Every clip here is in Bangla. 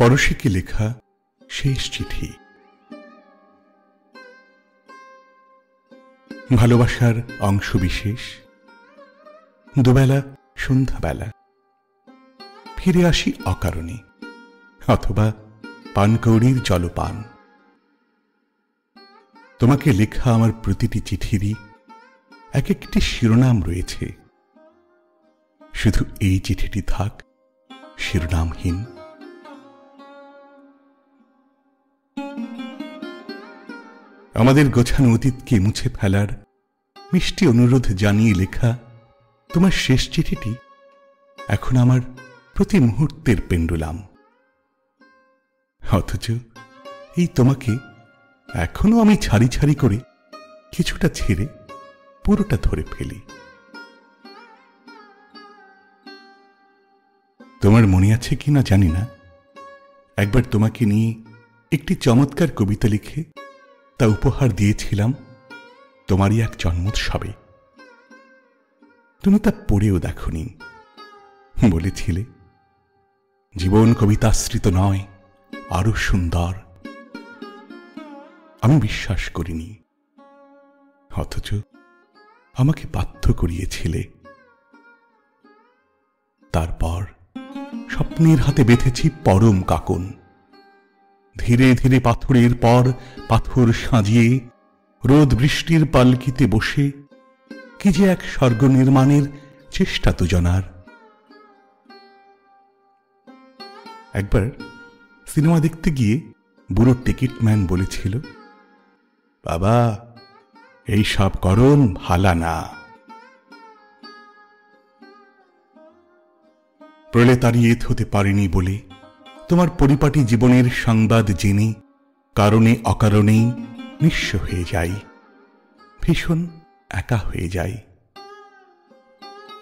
পরশিকে লেখা? শেষ চিঠি। ভালোবাসার অংশ বিশেষ। দুবেলা, সন্ধ্যাবেলা। ফিরে আসি অকারণে, অথবা পানকৌড়ির জলপান। তোমাকে লেখা আমার প্রতিটি চিঠিরই এক একটি শিরোনাম রয়েছে। শুধু এই চিঠিটি থাক, শিরোনামহীন। আমাদের গোছানো অতীতকে মুছে ফেলার মিষ্টি অনুরোধ জানিয়ে লেখা তোমার শেষ চিঠিটি এখন আমার প্রতি মুহূর্তের পেন্ডুলাম। অথচ এই তোমাকে এখনও আমি ছাড়ি ছাড়ি করে কিছুটা ছেড়ে পুরোটা ধরে ফেলি। তোমার মনে আছে কি না জানি না। একবার তোমাকে নিয়ে একটি চমৎকার কবিতা লিখে তা উপহার দিয়েছিলাম তোমারই এক জন্মোৎসবে। তুমি তা পড়েও দেখনি, বলেছিলে। জীবন কবিতাশ্রিত নয় আরও সুন্দর। আমি বিশ্বাস করিনি, অথচ আমাকে বাধ্য করিয়েছিলে। তারপর স্বপ্নের হাতে বেঁধেছি পরম কাকন। ধীরে ধীরে পাথরের পর পাথর সাজিয়ে রোদ বৃষ্টির পালকিতে বসে, কি যে এক স্বর্গ নির্মাণের চেষ্টা দুজনার একবার সিনেমা দেখতে গিয়ে বুড়ো টিকিট ম্যান বলেছিল, বাবা, এই সব করণ ভালা না। প্রলেতারিয়েত হতে পারেনি বলে তোমার পরিপাটি জীবনের সংবাদ জেনে, কারণে অকারণেই নিঃস্ব হয়ে যাই। ভীষণ একা হয়ে যাই।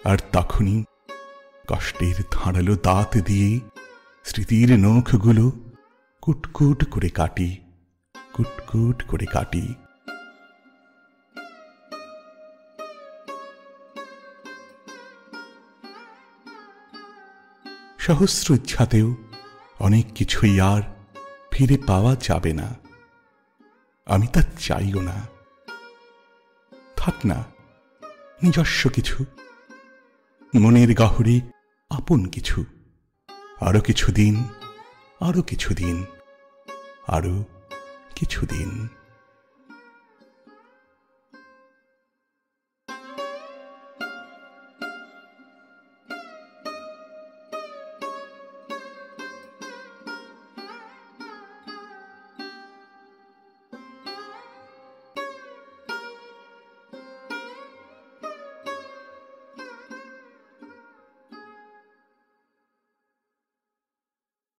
আর তখনই কষ্টের ধারালো দাঁত দিয়ে স্মৃতির নখগুলো কুটকুট করে কাটি, কুটকুট করে কাটি। সহস্র ইচ্ছাতেও অনেক কিছুই আর ফিরে পাওয়া যাবে না। আমি তা চাইও না। থাক না, নিজস্ব কিছু। মনের গহরে আপন কিছু। আরও কিছুদিন আরও কিছুদিন, আরও কিছু দিন